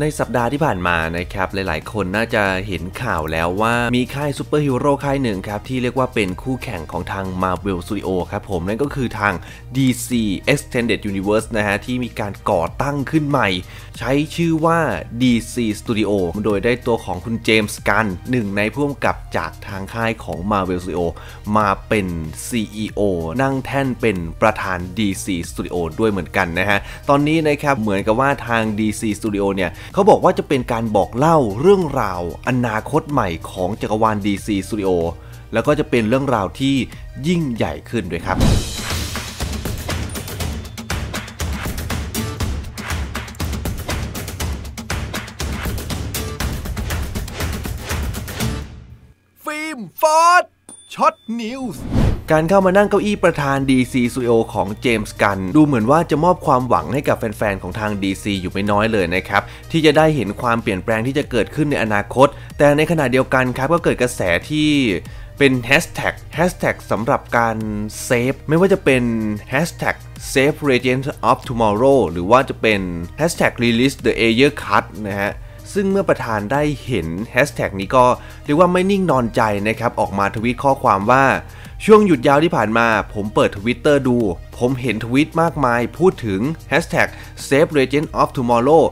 ในสัปดาห์ที่ผ่านมานะครับหลายๆ คนน่าจะเห็นข่าวแล้วว่ามีค่ายซูเปอร์ฮีโร่ค่ายหนึ่งครับที่เรียกว่าเป็นคู่แข่งของทาง Marvel Studio ครับผมนั่นก็คือทาง DC Extended Universe นะฮะที่มีการก่อตั้งขึ้นใหม่ ใช้ชื่อว่า DC Studio โดยได้ตัวของคุณเจมส์กันหนึ่งในผู้กำกับจากทางค่ายของ Marvel Studio มาเป็น CEO นั่งแท่นเป็นประธาน DC Studio ด้วยเหมือนกันนะฮะตอนนี้นะครับเหมือนกับว่าทาง DC Studio เนี่ยเขาบอกว่าจะเป็นการบอกเล่าเรื่องราว อนาคตใหม่ของจักรวาล DC Studio แล้วก็จะเป็นเรื่องราวที่ยิ่งใหญ่ขึ้นด้วยครับฟิล์มฟอร์ด Short News การเข้ามานั่งเก้าอี้ประธาน DCU ของเจมส์กัน ดูเหมือนว่าจะมอบความหวังให้กับแฟนๆ ของทาง DC อยู่ไม่น้อยเลยนะครับ ที่จะได้เห็นความเปลี่ยนแปลงที่จะเกิดขึ้นในอนาคต แต่ในขณะเดียวกันครับก็เกิดกระแสที่เป็นแฮชแท็กแฮชแท็กสำหรับการ save ไม่ว่าจะเป็นแฮชแท็ก Save Legends of Tomorrow หรือว่าจะเป็นแฮชแท็ก Release the Ayer Cut นะฮะซึ่งเมื่อประธานได้เห็นแฮชแท็กนี้ก็เรียกว่าไม่นิ่งนอนใจนะครับ ออกมาทวีตข้อความว่า ช่วงหยุดยาวที่ผ่านมาผมเปิดทวิตเตอร์ดู ผมเห็นทวิตมากมายพูดถึง Hashtag Save Legend of Tomorrow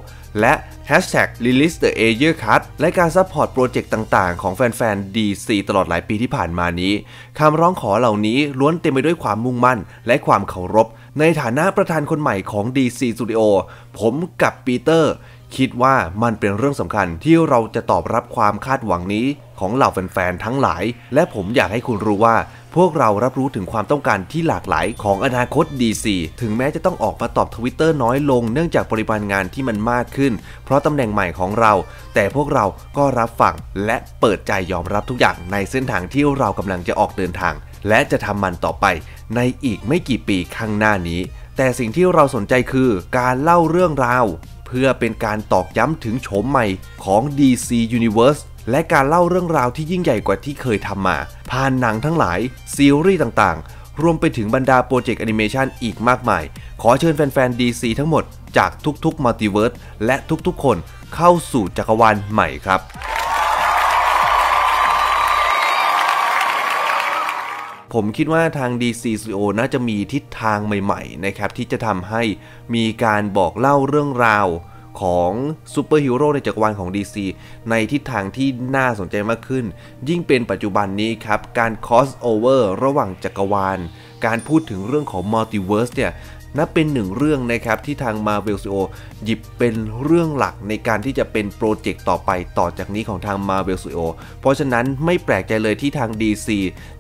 และ Hashtag Release the Ayer Cut และการ support โปรเจกต์ต่างๆ ของแฟนๆ DC ตลอดหลายปีที่ผ่านมานี้ คำร้องขอเหล่านี้ล้วนเต็มไปด้วยความมุ่งมั่น และความเคารพ ในฐานะประธานคนใหม่ของ DC Studio ผมกับปีเตอร์ คิดว่ามันเป็นเรื่องสำคัญที่เราจะตอบรับความคาดหวังนี้ของเหล่าแฟนๆทั้งหลาย และผมอยากให้คุณรู้ว่า พวกเรารับรู้ถึงความต้องการที่หลากหลายของอนาคต DC ถึงแม้จะต้องออกมาตอบทวิตเตอร์น้อยลงเนื่องจากปริมาณงานที่มันมากขึ้น เพราะตำแหน่งใหม่ของเรา แต่พวกเราก็รับฟังและเปิดใจยอมรับทุกอย่างในเส้นทางที่เรากำลังจะออกเดินทาง และจะทำมันต่อไป ในอีกไม่กี่ปีข้างหน้านี้ แต่สิ่งที่เราสนใจคือการเล่าเรื่องราว เพื่อเป็นการตอกย้ำถึงโฉมใหม่ของ DC Universe และการเล่าเรื่องราวที่ยิ่งใหญ่กว่าที่เคยทำมา ผ่านหนังทั้งหลาย ซีรีส์ต่างๆ รวมไปถึงบรรดาโปรเจกต์แอนิเมชันอีกมากมาย ขอเชิญแฟนๆ DC ทั้งหมดจากทุกๆ multiverse และทุกๆคนเข้าสู่จักรวาลใหม่ครับ ผมคิดว่าทาง DCU น่าจะมีทิศทางใหม่ๆนะครับที่จะทำให้มีการบอกเล่าเรื่องราวของซูเปอร์ฮีโร่ในจักรวาลของ DC ในทิศทางที่น่าสนใจมากขึ้น ยิ่งเป็นปัจจุบันนี้ครับ การ crossover ระหว่างจักรวาล การพูดถึงเรื่องของ multiverse เนี่ยนับเป็นหนึ่งเรื่องนะครับที่ทาง Marvel Studio หยิบเป็นเรื่องหลักในการที่จะเป็นโปรเจกต์ต่อไปต่อจากนี้ของทาง Marvel Studio เพราะฉะนั้นไม่แปลกใจเลยที่ทาง DC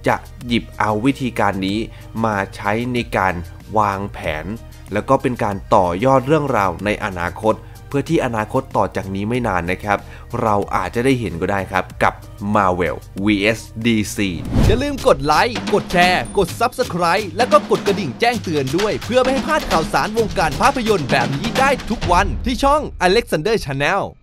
จะหยิบเอาวิธีการนี้มาใช้ในการวางแผน แล้วก็เป็นการต่อยอดเรื่องราวในอนาคต เพื่อที่อนาคตต่อจากนี้ไม่นานนะครับ เราอาจจะได้เห็นก็ได้ครับกับ Marvel vs DC อย่าลืมกดไลค์ กดแชร์ กด Subscribe แล้วก็กดกระดิ่งแจ้งเตือนด้วย เพื่อไม่ให้พลาดข่าวสารวงการภาพยนตร์แบบนี้ได้ทุกวันที่ช่อง Alexander Channel